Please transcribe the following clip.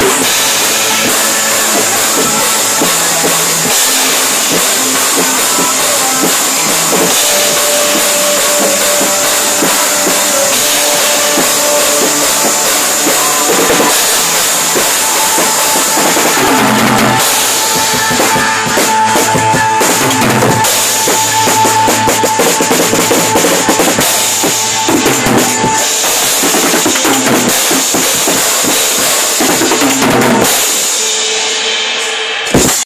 Yes!